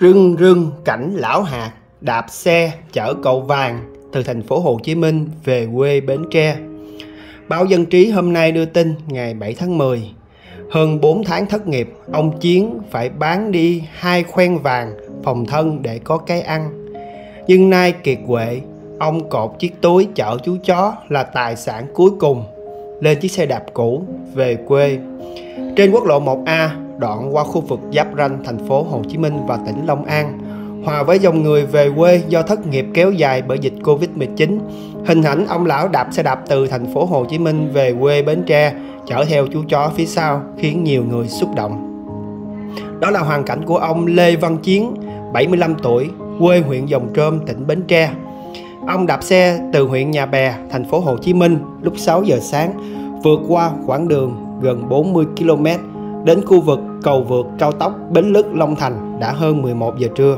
Rưng rưng cảnh lão hạt đạp xe chở cậu vàng từ thành phố Hồ Chí Minh về quê Bến Tre. Báo Dân trí hôm nay đưa tin ngày 7 tháng 10. Hơn 4 tháng thất nghiệp, ông Chiến phải bán đi hai khoen vàng phòng thân để có cái ăn. Nhưng nay kiệt quệ, ông cột chiếc túi chở chú chó là tài sản cuối cùng lên chiếc xe đạp cũ về quê. Trên quốc lộ 1A, đoạn qua khu vực giáp ranh thành phố Hồ Chí Minh và tỉnh Long An, hòa với dòng người về quê do thất nghiệp kéo dài bởi dịch Covid-19. Hình ảnh ông lão đạp xe đạp từ thành phố Hồ Chí Minh về quê Bến Tre, chở theo chú chó phía sau khiến nhiều người xúc động. Đó là hoàn cảnh của ông Lê Văn Chiến, 75 tuổi, quê huyện Dòng Trơm, tỉnh Bến Tre. Ông đạp xe từ huyện Nhà Bè, thành phố Hồ Chí Minh lúc 6 giờ sáng, vượt qua quãng đường gần 40 km đến khu vực cầu vượt cao tốc Bến Lức Long Thành đã hơn 11 giờ trưa.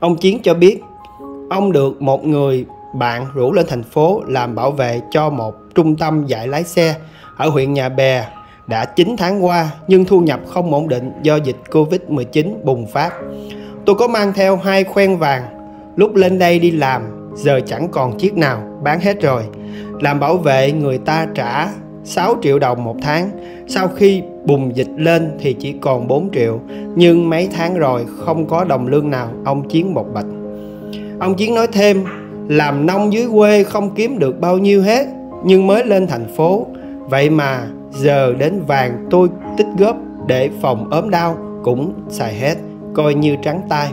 Ông Chiến cho biết ông được một người bạn rủ lên thành phố làm bảo vệ cho một trung tâm dạy lái xe ở huyện Nhà Bè đã 9 tháng qua nhưng thu nhập không ổn định do dịch Covid-19 bùng phát. Tôi có mang theo hai khoen vàng, lúc lên đây đi làm giờ chẳng còn chiếc nào, bán hết rồi. Làm bảo vệ người ta trả 6 triệu đồng một tháng. Sau khi bùng dịch lên thì chỉ còn 4 triệu, Nhưng mấy tháng rồi không có đồng lương nào, Ông Chiến một bạch. Ông Chiến nói thêm, Làm nông dưới quê không kiếm được bao nhiêu hết, Nhưng mới lên thành phố. Vậy mà giờ đến vàng tôi tích góp để phòng ốm đau cũng xài hết, Coi như trắng tay.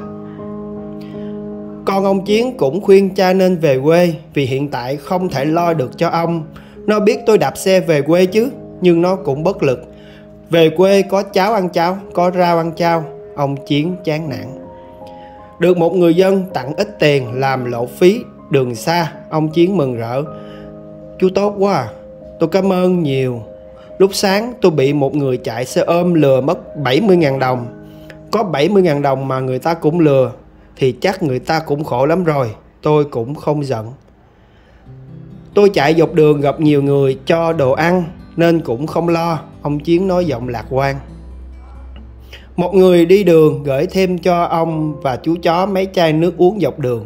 Con ông Chiến cũng khuyên cha nên về quê vì hiện tại không thể lo được cho ông nó biết tôi đạp xe về quê chứ, Nhưng nó cũng bất lực. Về quê có cháo ăn cháo, Có rau ăn cháo, Ông Chiến chán nản. Được một người dân tặng ít tiền Làm lộ phí, đường xa, Ông Chiến mừng rỡ. Chú tốt quá à Tôi cảm ơn nhiều. Lúc sáng, tôi bị một người chạy xe ôm lừa mất 70.000 đồng. Có 70.000 đồng mà người ta cũng lừa, Thì chắc người ta cũng khổ lắm rồi, Tôi cũng không giận. Tôi chạy dọc đường gặp nhiều người cho đồ ăn nên cũng không lo, ông Chiến nói giọng lạc quan. Một người đi đường gửi thêm cho ông và chú chó mấy chai nước uống dọc đường.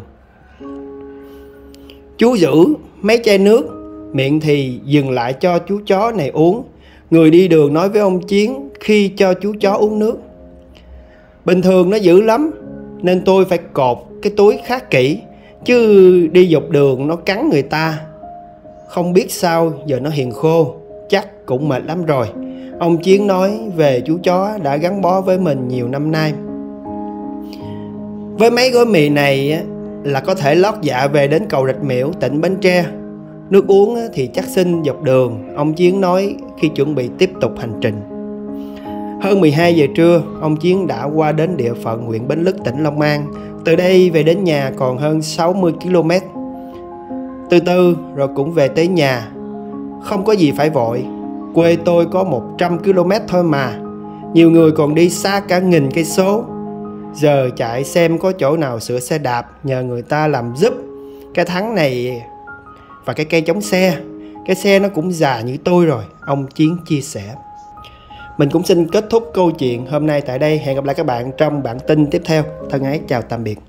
Chú giữ mấy chai nước, miệng thì dừng lại cho chú chó này uống. Người đi đường nói với ông Chiến khi cho chú chó uống nước. Bình thường nó dữ lắm, nên tôi phải cột cái túi khá kỹ, chứ đi dọc đường nó cắn người ta không biết sao giờ nó hiền khô Chắc cũng mệt lắm rồi. Ông Chiến nói về chú chó đã gắn bó với mình nhiều năm nay. Với mấy gói mì này là có thể lót dạ về đến cầu Rạch Miễu, tỉnh Bến Tre. Nước uống thì chắc xin dọc đường Ông Chiến nói khi chuẩn bị tiếp tục hành trình. Hơn 12 giờ trưa, ông Chiến đã qua đến địa phận huyện Bến Lức, tỉnh Long An. Từ đây về đến nhà còn hơn 60 km từ từ, rồi cũng về tới nhà. Không có gì phải vội. Quê tôi có 100 km thôi mà. Nhiều người còn đi xa cả nghìn cây số. Giờ chạy xem có chỗ nào sửa xe đạp Nhờ người ta làm giúp. Cái thắng này Và cái cây chống xe. Cái xe nó cũng già như tôi rồi, Ông Chiến chia sẻ. Mình cũng xin kết thúc câu chuyện hôm nay tại đây. Hẹn gặp lại các bạn trong bản tin tiếp theo. Thân ái, chào tạm biệt.